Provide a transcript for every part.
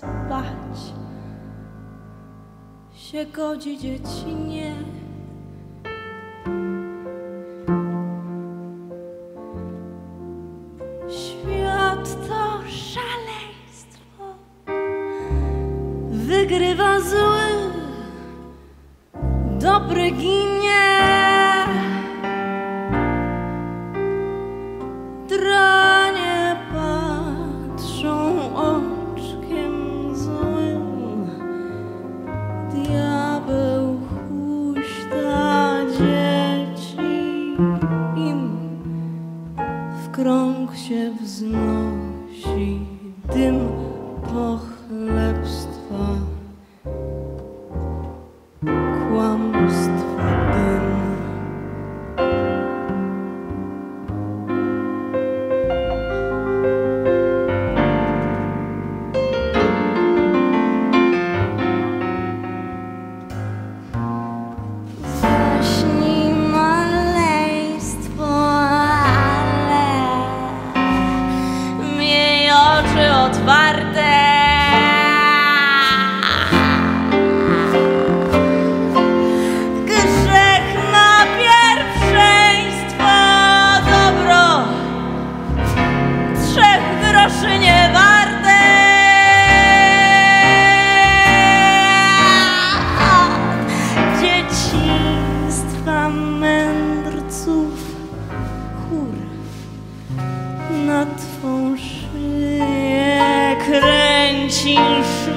spać się godzi dzieci nie. Świat to szaleństwo, wygrywa zły, dobry ginie. krąg się wznosi, dym pochodzi. kręcisz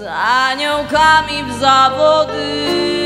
z aniołkami w zawody.